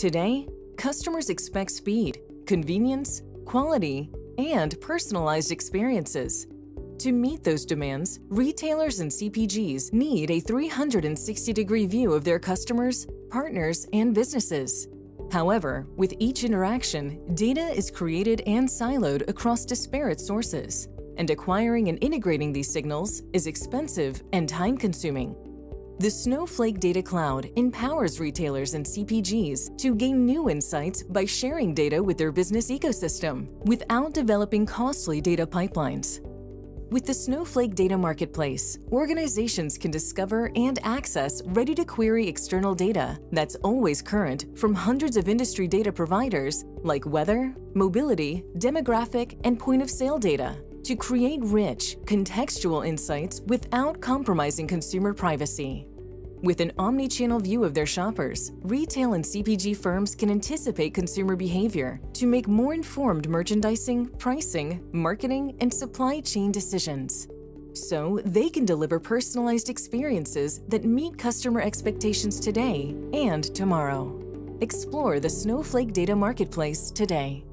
Today, customers expect speed, convenience, quality, and personalized experiences. To meet those demands, retailers and CPGs need a 360-degree view of their customers, partners, and businesses. However, with each interaction, data is created and siloed across disparate sources, and acquiring and integrating these signals is expensive and time-consuming. The Snowflake Data Cloud empowers retailers and CPGs to gain new insights by sharing data with their business ecosystem without developing costly data pipelines. With the Snowflake Data Marketplace, organizations can discover and access ready-to-query external data that's always current from hundreds of industry data providers like weather, mobility, demographic, and point-of-sale data to create rich, contextual insights without compromising consumer privacy. With an omni-channel view of their shoppers, retail and CPG firms can anticipate consumer behavior to make more informed merchandising, pricing, marketing, and supply chain decisions. So they can deliver personalized experiences that meet customer expectations today and tomorrow. Explore the Snowflake Data Marketplace today.